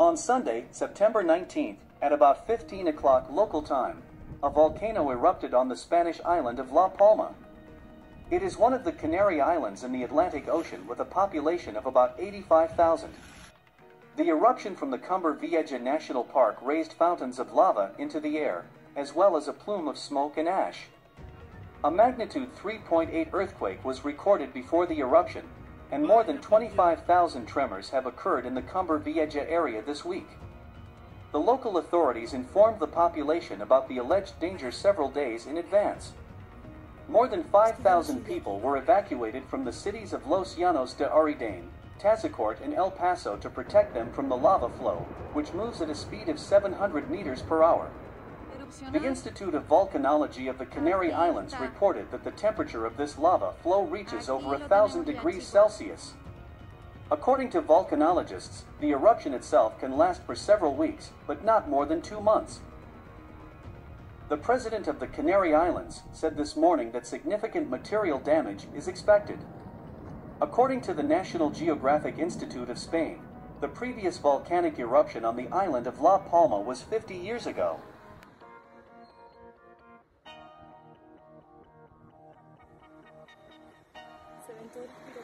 On Sunday, September 19th, at about 15 o'clock local time, a volcano erupted on the Spanish island of La Palma. It is one of the Canary Islands in the Atlantic Ocean with a population of about 85,000. The eruption from the Cumbre Vieja National Park raised fountains of lava into the air, as well as a plume of smoke and ash. A magnitude 3.8 earthquake was recorded before the eruption, and more than 25,000 tremors have occurred in the Cumbre Vieja area this week. The local authorities informed the population about the alleged danger several days in advance. More than 5,000 people were evacuated from the cities of Los Llanos de Aridane, Tazacorte, and El Paso to protect them from the lava flow, which moves at a speed of 700 meters per hour. The Institute of Volcanology of the Canary Islands reported that the temperature of this lava flow reaches over a thousand degrees Celsius. According to volcanologists, the eruption itself can last for several weeks, but not more than two months. The president of the Canary Islands said this morning that significant material damage is expected. According to the National Geographic Institute of Spain, the previous volcanic eruption on the island of La Palma was 50 years ago. tôi được